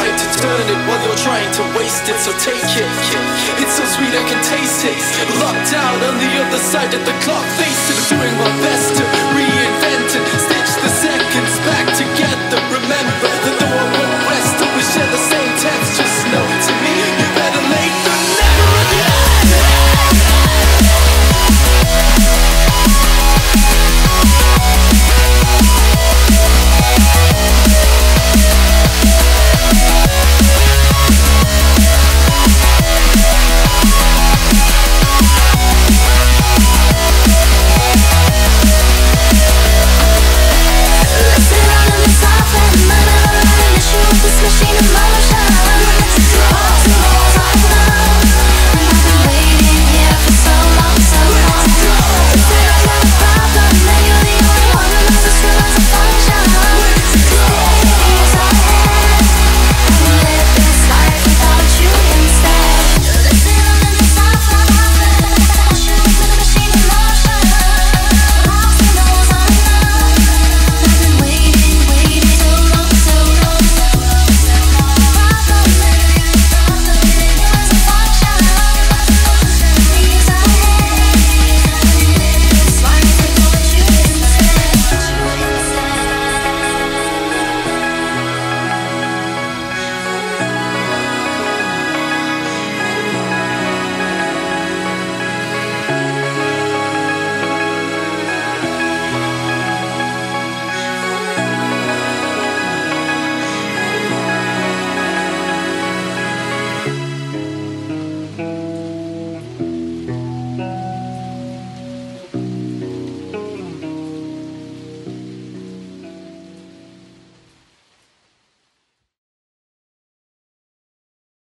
trying to turn it while you're trying to waste it, so take it. It's so sweet I can taste it. Locked down on the other side of the clock, facing doing my best.